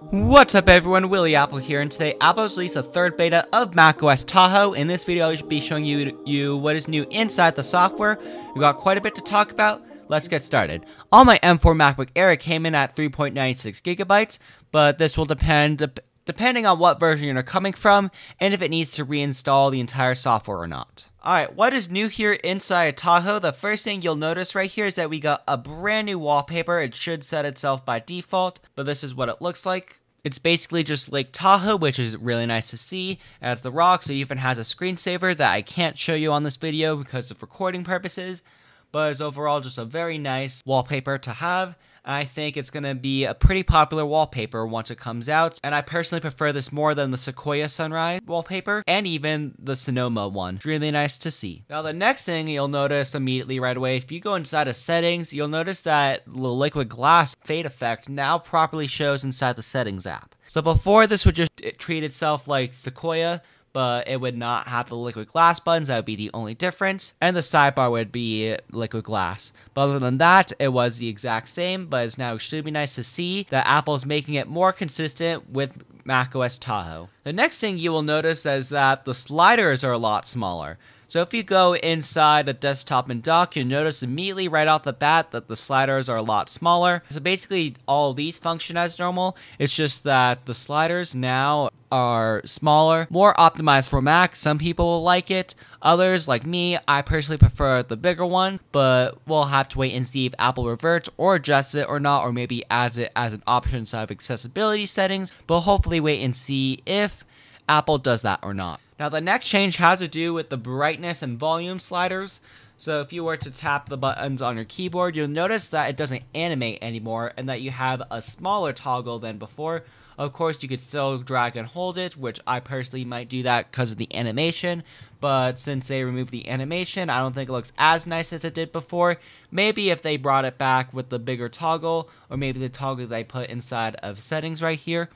What's up everyone, WilliApple here, and today Apple's released a third beta of macOS Tahoe. In this video, I'll be showing you, you what is new inside the software. We've got quite a bit to talk about. Let's get started. On my M4 MacBook Air, it came in at 3.96 gigabytes, but this will depend depending on what version you're coming from, and if it needs to reinstall the entire software or not. Alright, what is new here inside Tahoe? The first thing you'll notice right here is that we got a brand new wallpaper. It should set itself by default, but this is what it looks like. It's basically just Lake Tahoe, which is really nice to see, as the rocks. It even has a screensaver that I can't show you on this video because of recording purposes, but it's overall just a very nice wallpaper to have. I think it's going to be a pretty popular wallpaper once it comes out, and I personally prefer this more than the Sequoia Sunrise wallpaper, and even the Sonoma one. It's really nice to see. Now the next thing you'll notice immediately right away, if you go inside of settings, you'll notice that the liquid glass fade effect now properly shows inside the settings app. So before this would just treat itself like Sequoia, but it would not have the liquid glass buttons. That would be the only difference. And the sidebar would be liquid glass. But other than that, it was the exact same, but it's now extremely nice to see that Apple's making it more consistent with macOS Tahoe. The next thing you will notice is that the sliders are a lot smaller. So if you go inside the desktop and dock, you'll notice immediately right off the bat that the sliders are a lot smaller. So basically all these function as normal. It's just that the sliders now are smaller, more optimized for Mac. Some people will like it. Others, like me, I personally prefer the bigger one, but we'll have to wait and see if Apple reverts or adjusts it or not, or maybe adds it as an option inside of accessibility settings. But hopefully wait and see if Apple does that or not. Now the next change has to do with the brightness and volume sliders. So if you were to tap the buttons on your keyboard, you'll notice that it doesn't animate anymore and that you have a smaller toggle than before. Of course, you could still drag and hold it, which I personally might do that because of the animation. But since they removed the animation, I don't think it looks as nice as it did before. Maybe if they brought it back with the bigger toggle, or maybe the toggle they put inside of settings right here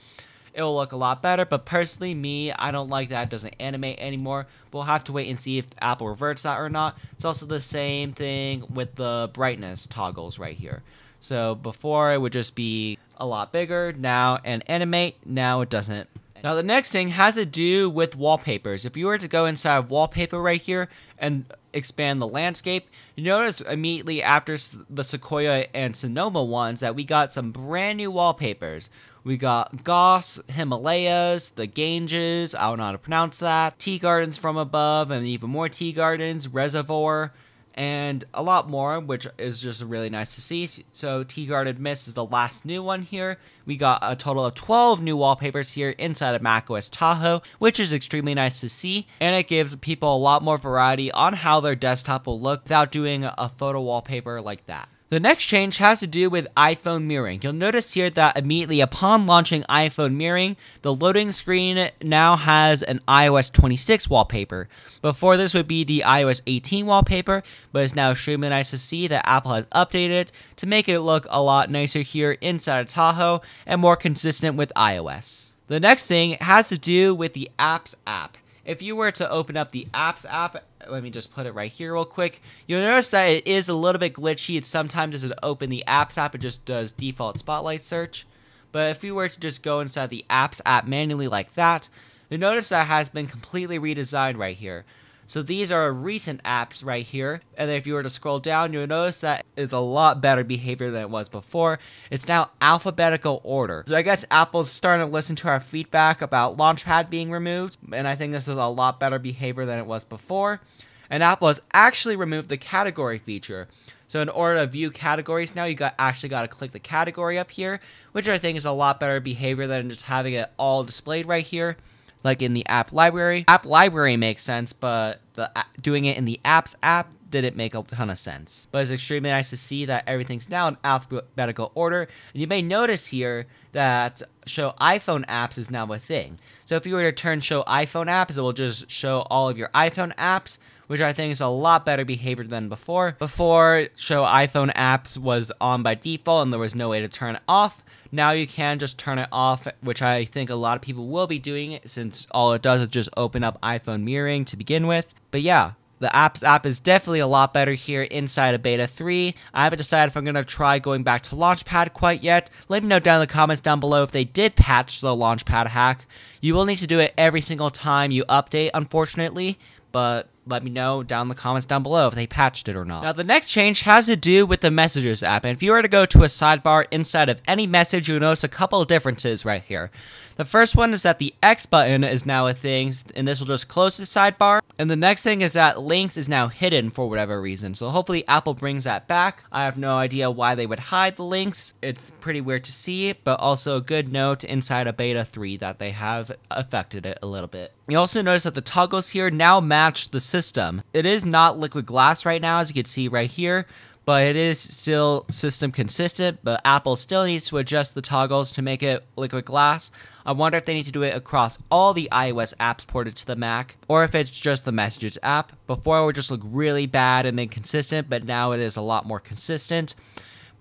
it will look a lot better. But personally, me, I don't like that it doesn't animate anymore. We'll have to wait and see if Apple reverts that or not. It's also the same thing with the brightness toggles right here. So before it would just be a lot bigger now and animate, now it doesn't. Now the next thing has to do with wallpapers. If you were to go inside of wallpaper right here and expand the landscape, you notice immediately after the Sequoia and Sonoma ones that we got some brand new wallpapers. We got Goss, Himalayas, the Ganges, I don't know how to pronounce that, Tea Gardens from above, and even more Tea Gardens, Reservoir, and a lot more, which is just really nice to see. So Tea Garden Mist is the last new one here. We got a total of 12 new wallpapers here inside of macOS Tahoe, which is extremely nice to see, and it gives people a lot more variety on how their desktop will look without doing a photo wallpaper like that. The next change has to do with iPhone mirroring. You'll notice here that immediately upon launching iPhone mirroring, the loading screen now has an iOS 26 wallpaper. Before this would be the iOS 18 wallpaper, but it's now extremely nice to see that Apple has updated it to make it look a lot nicer here inside of Tahoe and more consistent with iOS. The next thing has to do with the Apps app if you were to open up the Apps app, let me just put it right here real quick, you'll notice that it is a little bit glitchy. It sometimes doesn't open the Apps app, it just does default Spotlight search. But if you were to just go inside the Apps app manually like that, you'll notice that has been completely redesigned right here. So these are recent apps right here. And if you were to scroll down, you'll notice that is a lot better behavior than it was before. It's now alphabetical order. So I guess Apple's starting to listen to our feedback about Launchpad being removed. And I think this is a lot better behavior than it was before. And Apple has actually removed the category feature. So in order to view categories now, you got actually got to click the category up here, which I think is a lot better behavior than just having it all displayed right here like in the app library. App library makes sense, but the doing it in the apps app didn't make a ton of sense. But it's extremely nice to see that everything's now in alphabetical order. And you may notice here that show iPhone apps is now a thing. So if you were to turn show iPhone apps, it will just show all of your iPhone apps, which I think is a lot better behavior than before. Before, show iPhone apps was on by default and there was no way to turn it off. Now you can just turn it off, which I think a lot of people will be doing since all it does is just open up iPhone mirroring to begin with. But yeah, The apps app is definitely a lot better here inside of beta 3. I haven't decided if I'm going to try going back to Launchpad quite yet. Let me know down in the comments down below if they did patch the Launchpad hack. You will need to do it every single time you update, unfortunately, but let me know down in the comments down below if they patched it or not. Now, the next change has to do with the Messages app, and if you were to go to a sidebar inside of any message, you'll notice a couple of differences right here. The first one is that the X button is now a thing, and this will just close the sidebar. And the next thing is that links is now hidden for whatever reason. So hopefully Apple brings that back. I have no idea why they would hide the links. It's pretty weird to see, but also a good note inside of beta 3 that they have affected it a little bit. You also notice that the toggles here now match the system. It is not liquid glass right now, as you can see right here, but it is still system consistent, but Apple still needs to adjust the toggles to make it liquid glass. I wonder if they need to do it across all the iOS apps ported to the Mac, or if it's just the Messages app. Before it would just look really bad and inconsistent, but now it is a lot more consistent.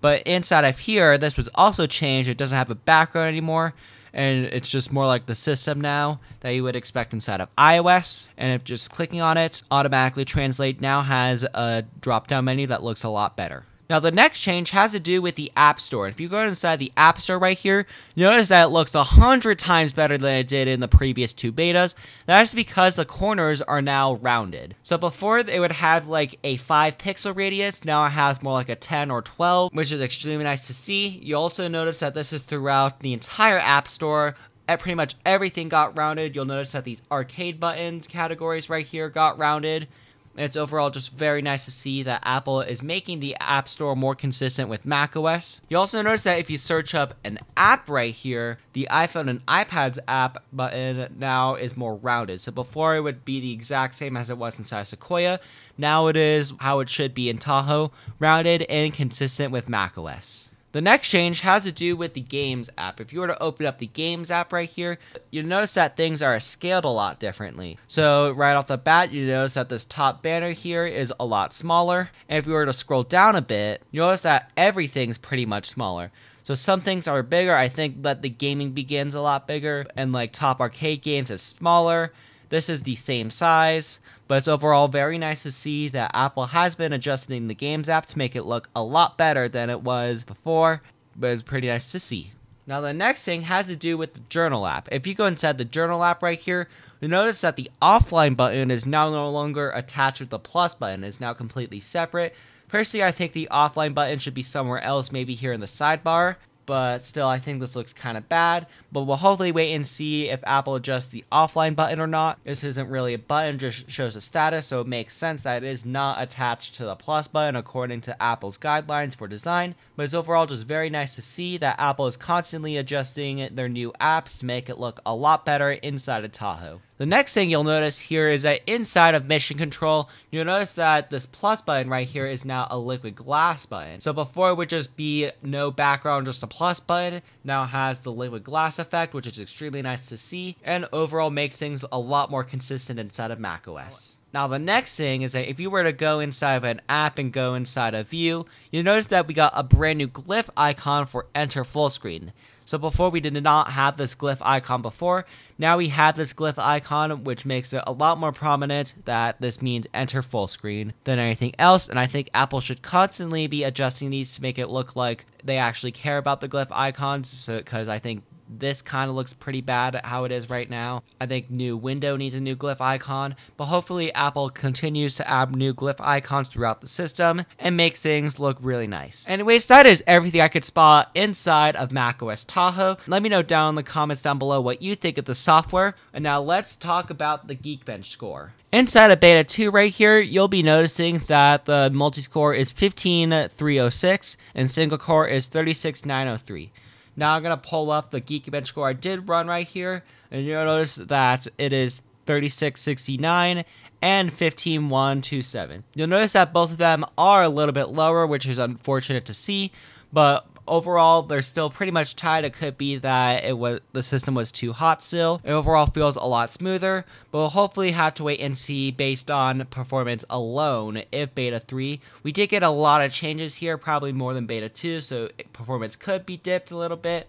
But inside of here, this was also changed. It doesn't have a background anymore and it's just more like the system now that you would expect inside of iOS. And if just clicking on it, automatically translate now has a drop down menu that looks a lot better. Now the next change has to do with the App Store. If you go inside the App Store right here, notice that it looks a hundred times better than it did in the previous two betas. That's because the corners are now rounded. So before it would have like a 5 pixel radius, now it has more like a 10 or 12, which is extremely nice to see. You also notice that this is throughout the entire App Store, pretty much everything got rounded. You'll notice that these arcade buttons categories right here got rounded. It's overall just very nice to see that Apple is making the App Store more consistent with macOS. You also notice that if you search up an app right here, the iPhone and iPad's app button now is more rounded. So before it would be the exact same as it was inside Sequoia, now it is how it should be in Tahoe, rounded and consistent with macOS. The next change has to do with the Games app. If you were to open up the Games app right here, you'll notice that things are scaled a lot differently. So right off the bat, you notice that this top banner here is a lot smaller. And if you were to scroll down a bit, you notice that everything's pretty much smaller. So some things are bigger. I think that the gaming begins a lot bigger and like top arcade games is smaller. This is the same size. But it's overall very nice to see that Apple has been adjusting the Games app to make it look a lot better than it was before, but it's pretty nice to see. Now the next thing has to do with the Journal app. If you go inside the Journal app right here, you'll notice that the offline button is now no longer attached with the plus button. It's now completely separate. Personally, I think the offline button should be somewhere else, maybe here in the sidebar but still I think this looks kind of bad. But we'll hopefully wait and see if Apple adjusts the offline button or not. This isn't really a button, just shows a status, so it makes sense that it is not attached to the plus button according to Apple's guidelines for design. But it's overall just very nice to see that Apple is constantly adjusting their new apps to make it look a lot better inside of Tahoe. The next thing you'll notice here is that inside of Mission Control, you'll notice that this plus button right here is now a liquid glass button. So before it would just be no background, just a plus button, now has the liquid glass effect, which is extremely nice to see, and overall makes things a lot more consistent inside of macOS. Now the next thing is that if you were to go inside of an app and go inside of view, you'll notice that we got a brand new glyph icon for enter full screen. So before we did not have this glyph icon before, now we have this glyph icon, which makes it a lot more prominent that this means enter full screen than anything else. And I think Apple should constantly be adjusting these to make it look like they actually care about the glyph icons. Because so, I think this kind of looks pretty bad how it is right now. I think new window needs a new glyph icon, but hopefully Apple continues to add new glyph icons throughout the system and makes things look really nice. Anyways, that is everything I could spot inside of macOS Tahoe. Let me know down in the comments down below what you think of the software. And now let's talk about the Geekbench score. Inside of Beta 2 right here, you'll be noticing that the multi-score is 15306 and single core is 36903. Now I'm going to pull up the Geekbench score I did run right here, and you'll notice that it is 3669 and 15127. You'll notice that both of them are a little bit lower, which is unfortunate to see, but overall they're still pretty much tied. It could be that it was the system was too hot still. It overall feels a lot smoother, but we'll hopefully have to wait and see based on performance alone if beta 3. We did get a lot of changes here, probably more than beta 2, so performance could be dipped a little bit.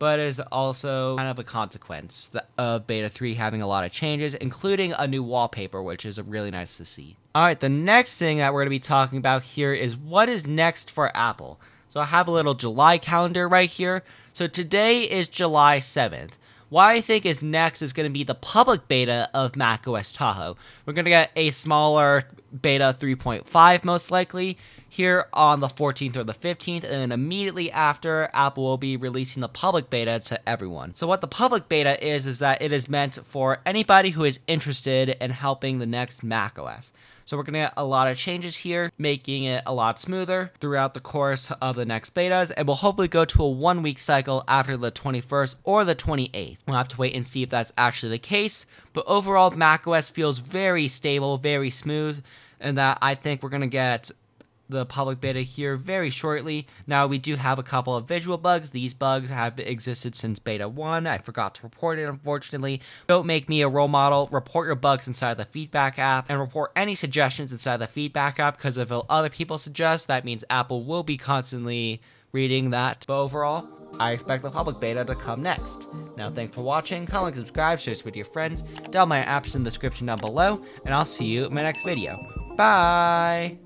but is also kind of a consequence of Beta 3 having a lot of changes, including a new wallpaper, which is really nice to see. Alright, the next thing that we're going to be talking about here is what is next for Apple. So I have a little July calendar right here. So today is July 7th. What I think is next is going to be the public beta of macOS Tahoe. We're going to get a smaller beta 3.5 most likely here on the 14th or the 15th, and then immediately after, Apple will be releasing the public beta to everyone. So what the public beta is, is that it is meant for anybody who is interested in helping the next macOS. So we're to get a lot of changes here, making it a lot smoother throughout the course of the next betas, and we'll hopefully go to a one week cycle after the 21st or the 28th. We'll have to wait and see if that's actually the case, but overall, macOS feels very stable, very smooth, and that I think we're to get the public beta here very shortly. Now, we do have a couple of visual bugs. These bugs have existed since beta 1. I forgot to report it, unfortunately. Don't make me a role model. Report your bugs inside the feedback app and report any suggestions inside the feedback app because if other people suggest, that means Apple will be constantly reading that. But overall, I expect the public beta to come next. Now, thanks for watching, comment, subscribe, share this with your friends, download my apps in the description down below, and I'll see you in my next video. Bye!